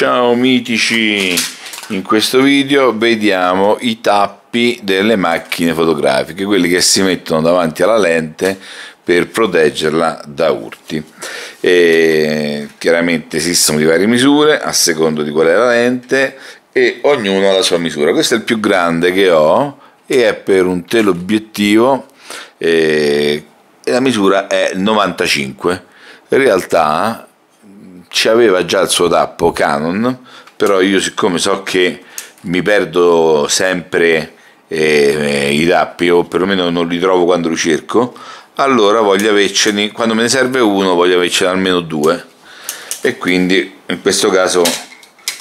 Ciao mitici, in questo video vediamo i tappi delle macchine fotografiche, quelli che si mettono davanti alla lente per proteggerla da urti. E chiaramente esistono di varie misure a secondo di qual è la lente e ognuno ha la sua misura. Questo è il più grande che ho e è per un teleobiettivo e la misura è 95. In realtà ci aveva già il suo tappo Canon, però io siccome so che mi perdo sempre eh, i tappi o perlomeno non li trovo quando li cerco, allora voglio avercene, quando me ne serve uno voglio avercene almeno due. E quindi in questo caso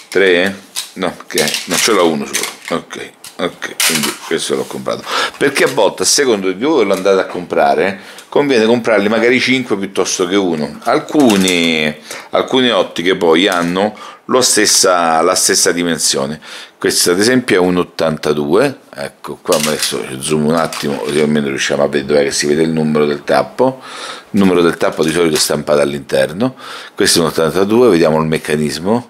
tre, no, ok, non ce l'ho uno solo, ok, ok, quindi questo l'ho comprato, perché a volte a secondo di dove lo andate a comprare conviene comprarli magari 5 piuttosto che uno. Alcuni, alcune ottiche poi hanno stessa, la stessa dimensione. Questa ad esempio è un 82, ecco qua adesso zoom un attimo così almeno riusciamo a vedere dove si vede il numero del tappo. Il numero del tappo di solito è stampato all'interno. Questo è un 82, vediamo il meccanismo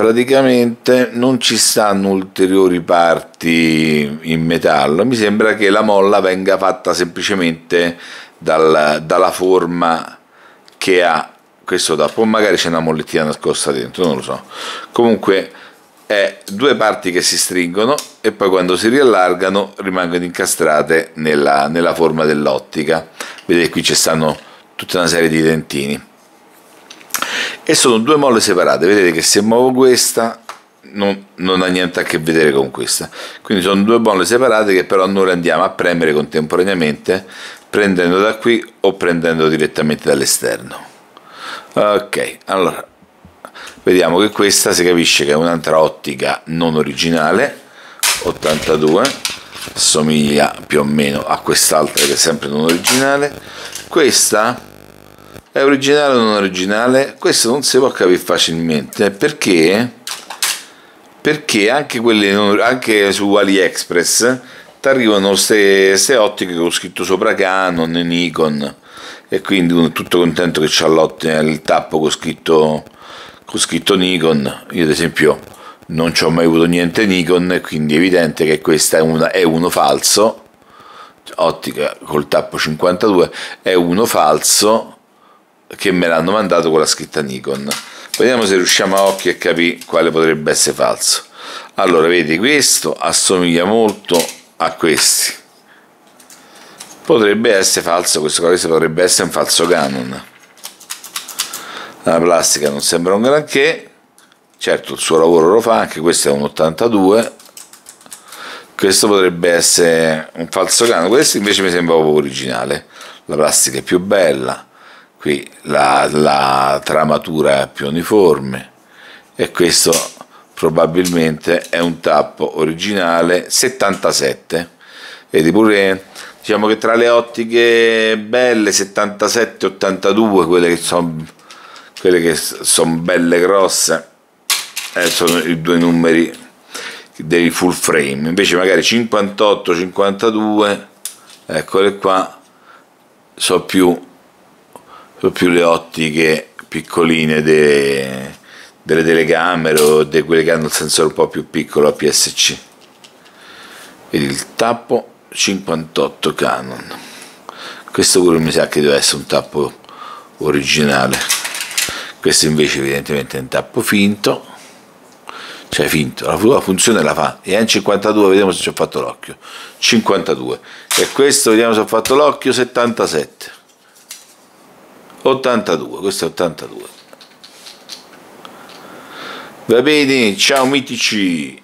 praticamente non ci stanno ulteriori parti in metallo, mi sembra che la molla venga fatta semplicemente dal, dalla forma che ha questo tappo, magari c'è una mollettina nascosta dentro, non lo so. Comunque è due parti che si stringono e poi quando si riallargano rimangono incastrate nella, nella forma dell'ottica. Vedete qui ci stanno tutta una serie di dentini e sono due molle separate. Vedete che se muovo questa non, non, ha niente a che vedere con questa. Quindi sono due molle separate che però noi le andiamo a premere contemporaneamente prendendo da qui o prendendo direttamente dall'esterno. Ok allora vediamo che questa si capisce che è un'altra ottica non originale 82 somiglia più o meno a quest'altra che è sempre non originale. Questa è originale o non originale? Questo non si può capire facilmente perché, perché anche, quelle, anche su AliExpress ti arrivano queste ottiche con scritto sopra Canon, Nikon e quindi è tutto contento che c'ha il tappo con scritto, con scritto Nikon. Io ad esempio non ci ho mai avuto niente Nikon e quindi è evidente che questa è, è uno falso ottica col tappo 52 è uno falso che me l'hanno mandato con la scritta Nikon. Vediamo se riusciamo a occhio a capire quale potrebbe essere falso. Allora, vedi, questo assomiglia molto a questi. Potrebbe essere falso, questo questo potrebbe essere un falso Canon. La plastica non sembra un granché, certo il suo lavoro lo fa, anche questo è un 82, questo potrebbe essere un falso Canon, questo invece mi sembra proprio originale, la plastica è più bella, qui la, la tramatura più uniforme e questo probabilmente è un tappo originale 77 vedi pure diciamo che tra le ottiche belle 77 82 quelle che sono quelle che sono belle grosse eh, sono i due numeri dei full frame. Invece magari 58 52 eccole qua sono più più le ottiche piccoline de, delle telecamere o di quelle che hanno il sensore un po' più piccolo a PSC il tappo 58 Canon. Questo pure mi sa che deve essere un tappo originale. Questo invece evidentemente è un tappo finto. Cioè finto, la funzione la fa. E è in 52 vediamo se ci ho fatto l'occhio. 52 e questo vediamo se ho fatto l'occhio 77 82 questo è 82 va bene ciao mitici